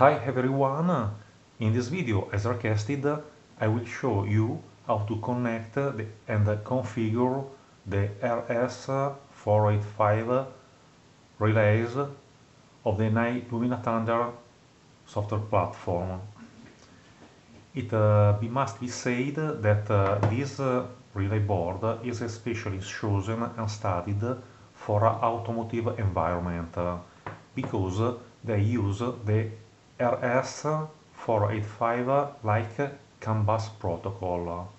Hi everyone, in this video as requested I will show you how to connect and configure the RS485 relays of the Lumina Thunder software platform. It uh, must be said that uh, this uh, relay board is especially chosen and studied for automotive environment because they use the RS485 like CAN bus protocol,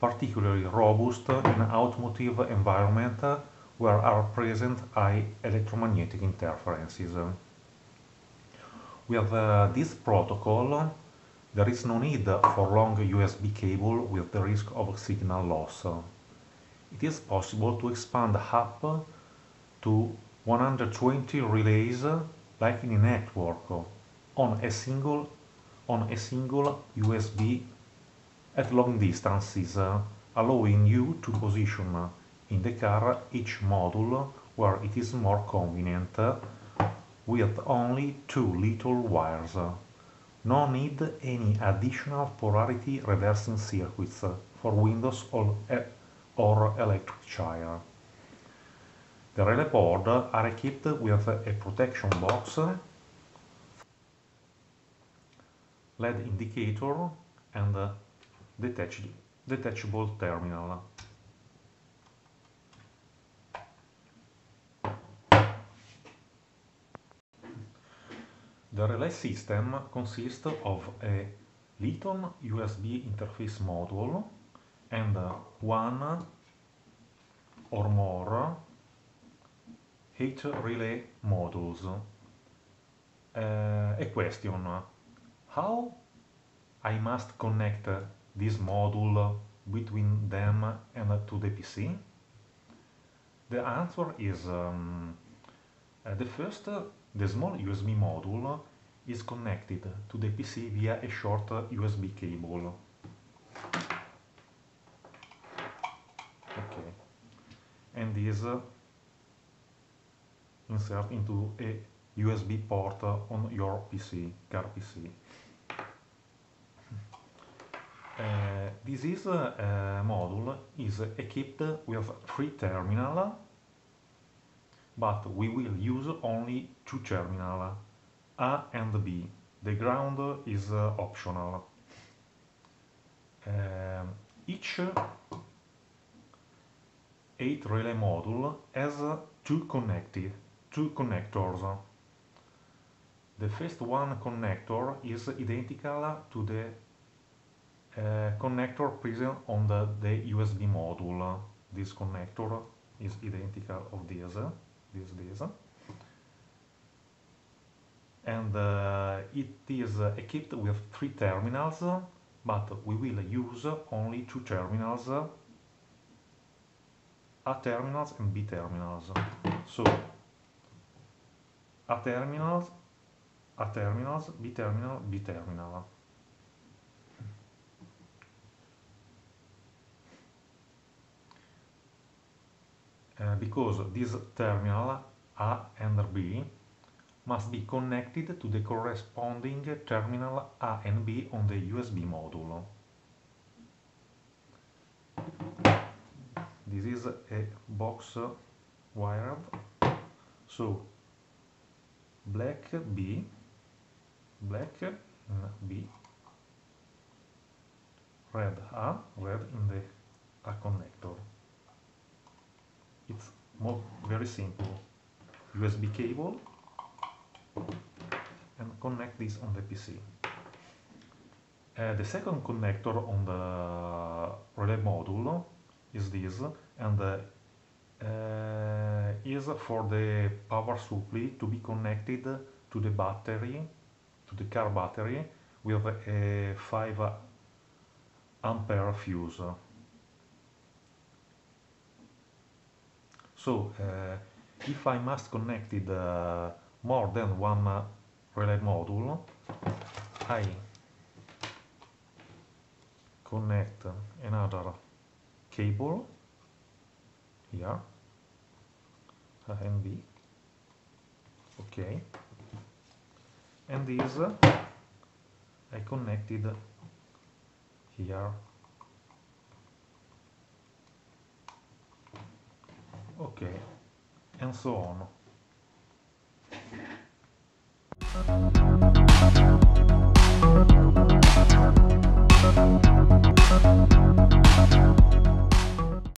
particularly robust in automotive environment where are present high electromagnetic interferences. With uh, this protocol, there is no need for long USB cable with the risk of signal loss. It is possible to expand up to 120 relays like in a network on a single on a single USB at long distances, uh, allowing you to position uh, in the car each module where it is more convenient uh, with only two little wires. No need any additional polarity reversing circuits for windows or, or electric chair. The relay board are equipped with a protection box, LED indicator and detachable terminal. The relay system consists of a Litton USB interface module and one or more 8 relay modules. Uh, a question, how I must connect this module between them and to the PC? The answer is um, uh, the first the small USB module is connected to the PC via a short USB cable. Okay. And is inserted into a USB port on your PC, car PC. Uh, this is uh, module is equipped with three terminal but we will use only two terminal, A and B. The ground is uh, optional. Uh, each 8 relay module has two connected, two connectors. The first one connector is identical to the connector present on the, the USB module. This connector is identical of this these days and uh, it is equipped with three terminals but we will use only two terminals A terminals and B terminals. So A terminals A terminals B terminal B terminal uh, because this terminal A and B must be connected to the corresponding terminal A and B on the USB module. This is a box wired, so black B, black B, red A, red in the A connector it's more very simple. USB cable. And connect this on the PC uh, the second connector on the relay module is this and uh, uh, is for the power supply to be connected to the battery to the car battery with a 5 ampere fuse So uh, if I must connect it uh, more than one uh, relay module, I connect another cable here, and B, okay, and this I connected here okay and so on